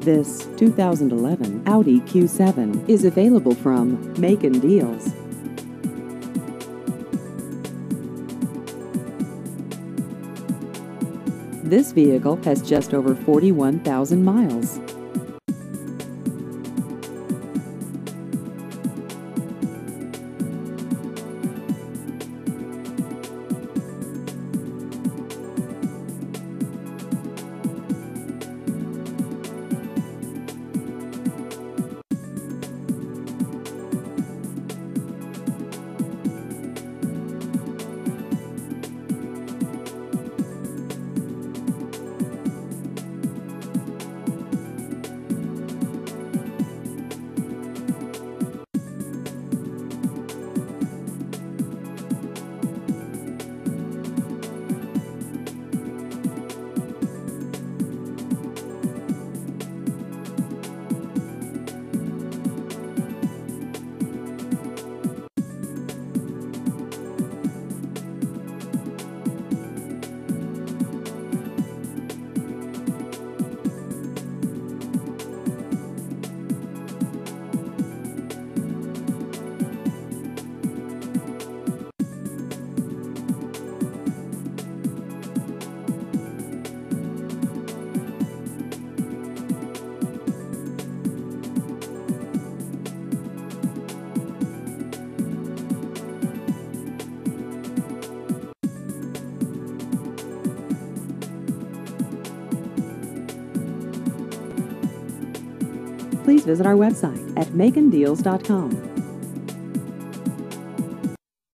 This 2011 Audi Q7 is available from Macon Deals. This vehicle has just over 41,000 miles. Please visit our website at macondeals.com.